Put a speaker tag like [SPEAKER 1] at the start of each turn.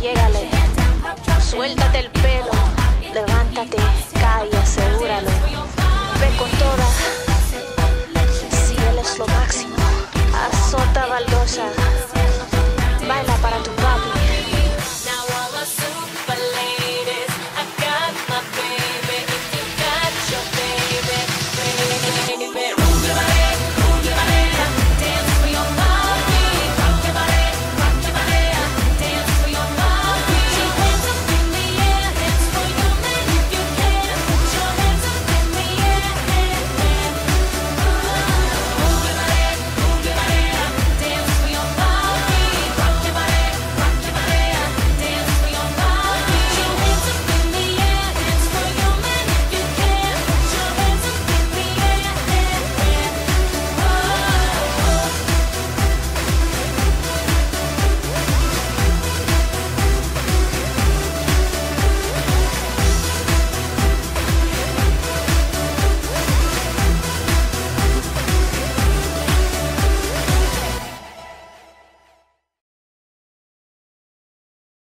[SPEAKER 1] llégale, suéltate el pelo, levántate, cállase.